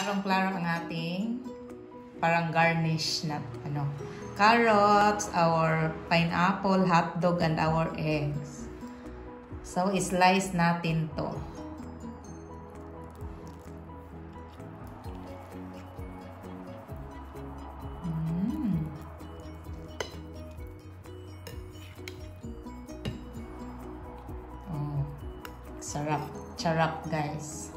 Klarong-klaro ang ating parang garnish na ano. Carrots, our pineapple, hotdog, and our eggs. So, slice natin to. Mm. Oh, sarap. Charap, guys.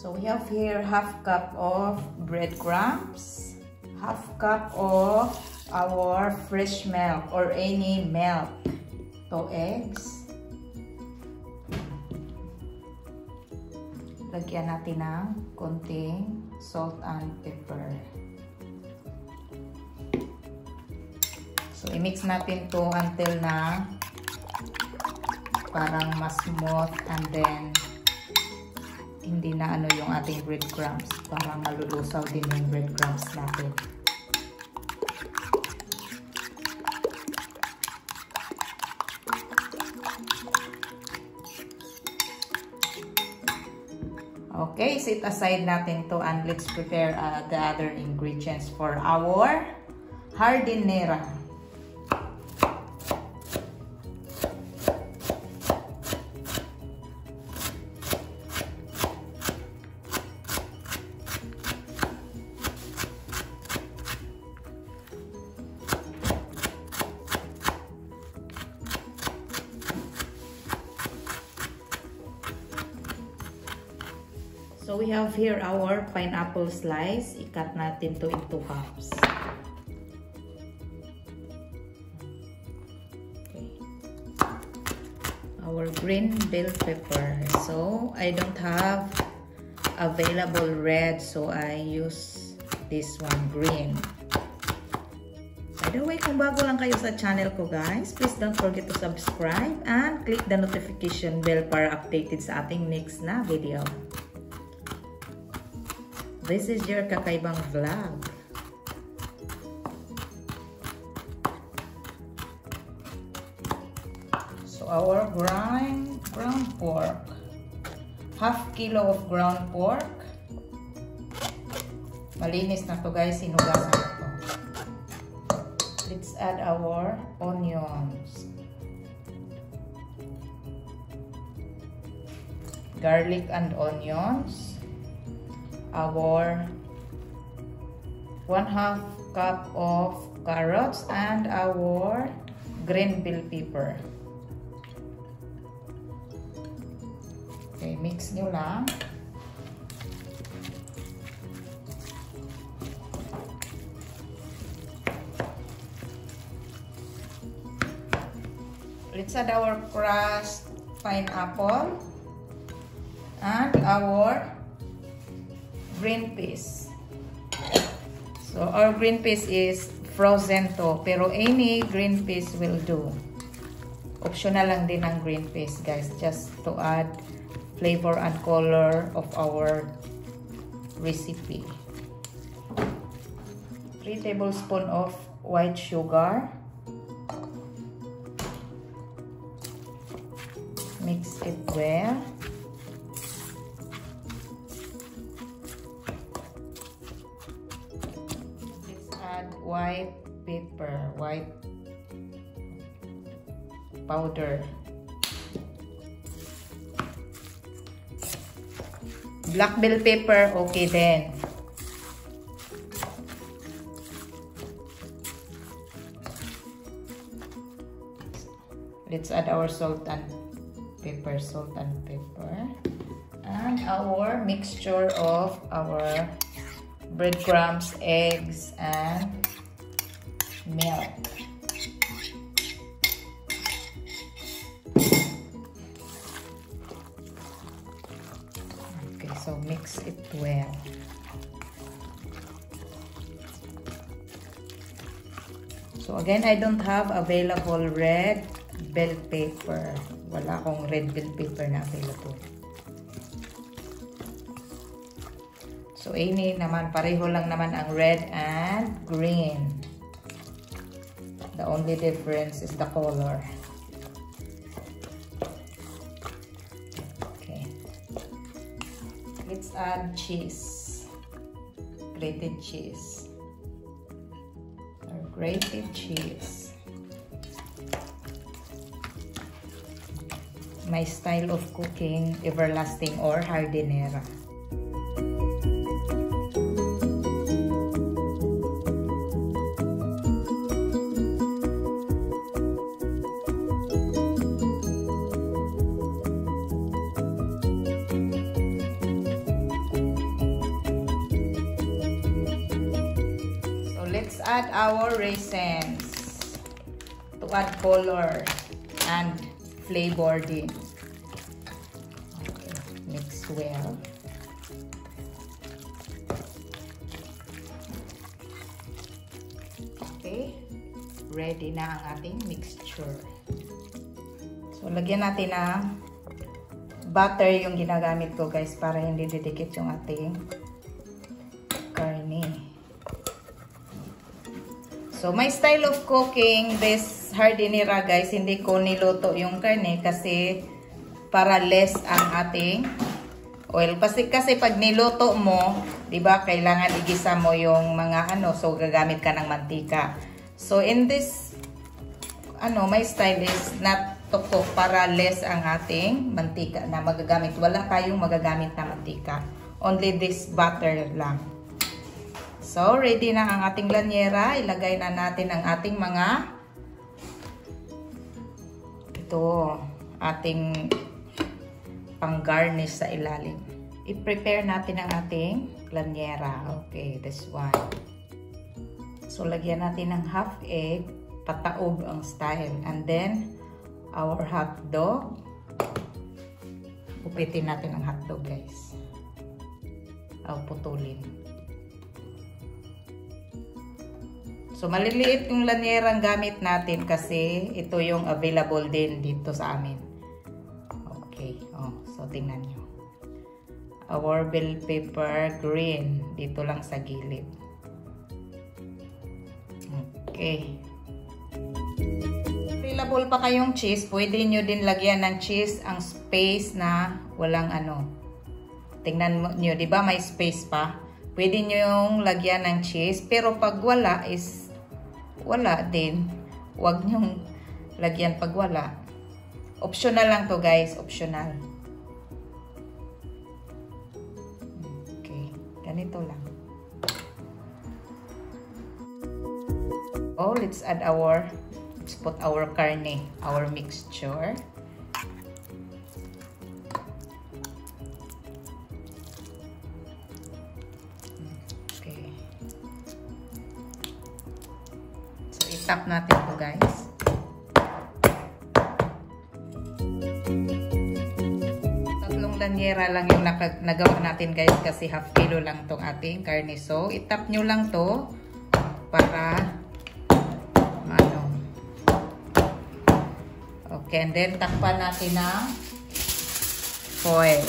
So we have here half cup of breadcrumbs, half cup of our fresh milk or any milk, two eggs. Lagyan natin ng konting salt and pepper. So i-mix natin to until na parang mas smooth and then hindi na ano yung ating breadcrumbs. Parang malulusaw din yung breadcrumbs natin. Okay, set aside natin to and let's prepare uh, the other ingredients for our hardinera. So we have here our pineapple slice. I-cut natin to into halves. Our green bell pepper. So I don't have available red so I use this one green. By the way, kung bago lang kayo sa channel ko guys, please don't forget to subscribe and click the notification bell para updated sa ating next na video. This is your kakaibang vlog. So our grind ground pork. Half kilo of ground pork. Malinis na to guys, sinugasan to. Let's add our onions. Garlic and onions our one half cup of carrots and our green bell pepper. Okay, mix nyo lang. Let's add our crushed pineapple and our green peas. So, our green peas is frozen to. Pero any green peas will do. Optional lang din ang green peas, guys. Just to add flavor and color of our recipe. 3 tablespoon of white sugar. Mix white pepper, white powder. Black bell pepper, okay then. Let's add our salt and pepper, salt and pepper. And our mixture of our breadcrumbs, eggs, and milk. Okay, so mix it well. So again, I don't have available red bell pepper. Wala akong red bell pepper na available. So, ini naman, pareho lang naman ang red and green. The only difference is the color. Okay. Let's add cheese. Grated cheese. Or grated cheese. My style of cooking, everlasting or hardinera. Add our raisins to add color and flavor din. Okay, mix well. Okay, ready na ang ating mixture. So, lagyan natin ng butter yung ginagamit ko guys para hindi didikit yung ating So, my style of cooking this hardinera guys, hindi ko niluto yung karne kasi para less ang ating oil. Kasi, kasi pag niluto mo, di ba kailangan igisa mo yung mga ano, so gagamit ka ng mantika. So, in this, ano, my style is not to cook para less ang ating mantika na magagamit. Wala tayong magagamit na mantika. Only this butter lang. So, ready na ang ating lanyera. Ilagay na natin ang ating mga ito, ating pang-garnish sa ilalim. I-prepare natin ang ating lanyera. Okay, this one. So, lagyan natin ng half egg, pataob ang style. And then, our hot dog. Upitin natin ang hot dog, guys. O, putulin. So, maliliit yung lanyerang gamit natin kasi ito yung available din dito sa amin. Okay. Oh, so, tingnan nyo. Our bell pepper green. Dito lang sa gilid. Okay. Available pa kayong cheese. Pwede nyo din lagyan ng cheese ang space na walang ano. Tingnan nyo, di ba may space pa? Pwede nyo yung lagyan ng cheese. Pero pag wala is wala din, huwag nyong lagyan pag wala. Optional lang to guys, optional. Okay, ganito lang. Oh, let's add our, let's put our carne, our mixture. Stop natin to guys. Tatlong lanyera lang yung nagawa natin guys kasi half kilo lang tong ating karne. So, itap nyo lang to para ano. Okay, and then takpan natin ng foil.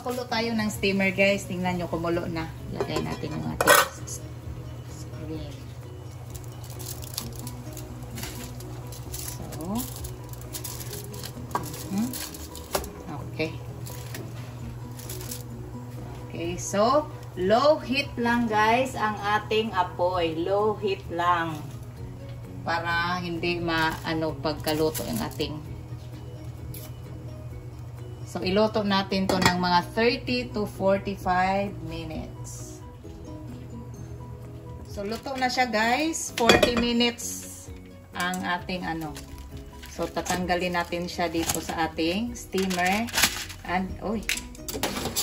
Pakulo tayo ng steamer guys. Tingnan nyo kumulo na. Ilagay natin yung ating screen. So, mhm. okay. Okay, so, low heat lang guys ang ating apoy. Low heat lang. Para hindi ma-ano pagkaluto yung ating So, iluto natin to ng mga 30 to 45 minutes. So, luto na siya guys. 40 minutes ang ating ano. So, tatanggalin natin siya dito sa ating steamer. And, uy,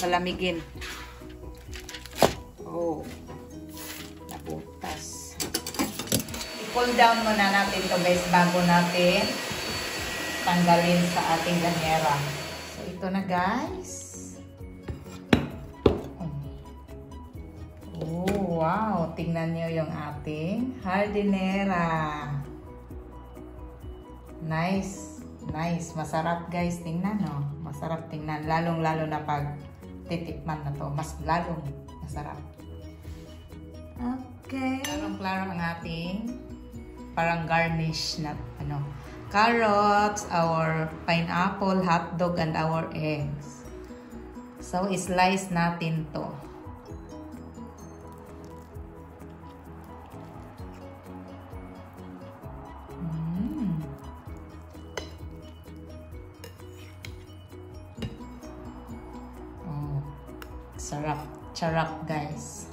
palamigin. Oh, nabutas. I-cool down muna natin to guys bago natin tanggalin sa ating ganyera. Ito na guys. Oh, wow. Tingnan nyo yung ating hardinera. Nice. Nice. Masarap guys. Tingnan no. Masarap tingnan. Lalong-lalo na pag titikman na to. Mas lalong masarap. Okay. Klarong-klaro ang ating parang garnish na ano carrots, our pineapple, hot dog, and our eggs. So, slice natin to. Mm. Oh, sarap. Charap, guys.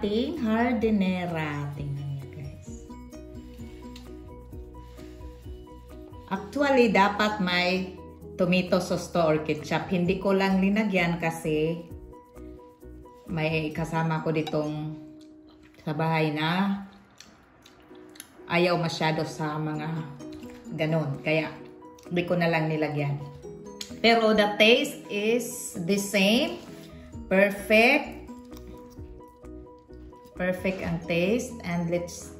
Ating hardinera. Tingnan niyo guys. Actually, dapat may tomato sauce to or ketchup. Hindi ko lang linagyan kasi may kasama ko ditong sa bahay na ayaw masyado sa mga ganon. Kaya, hindi ko na lang nilagyan. Pero the taste is the same. Perfect. Perfect ang taste. And let's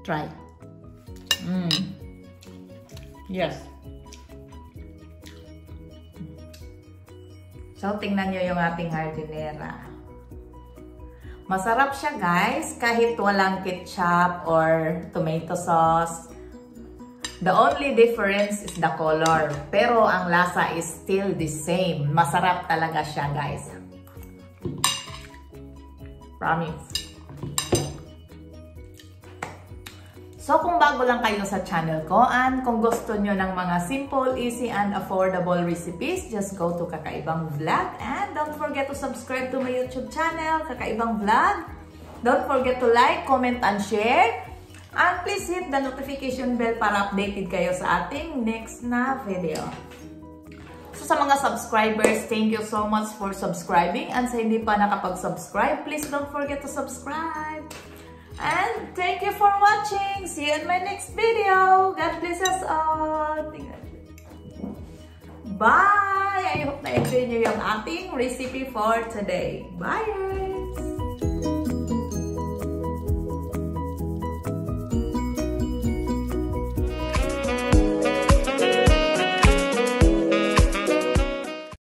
try. Mm. Yes. So, tingnan nyo yung ating hardinera. Masarap siya guys, kahit walang ketchup or tomato sauce. The only difference is the color. Pero ang lasa is still the same. Masarap talaga siya guys. Promise. So, kung bago lang kayo sa channel ko, and kung gusto nyo ng mga simple, easy, and affordable recipes, just go to Kakaibang Vlog. And don't forget to subscribe to my YouTube channel, Kakaibang Vlog. Don't forget to like, comment, and share. And please hit the notification bell para updated kayo sa ating next na video. Sa mga subscribers, thank you so much for subscribing. And sa hindi pa nakapag-subscribe, please don't forget to subscribe. And thank you for watching. See you in my next video. God bless us all. Bye! I hope na-enjoy nyo yung ating recipe for today. Bye!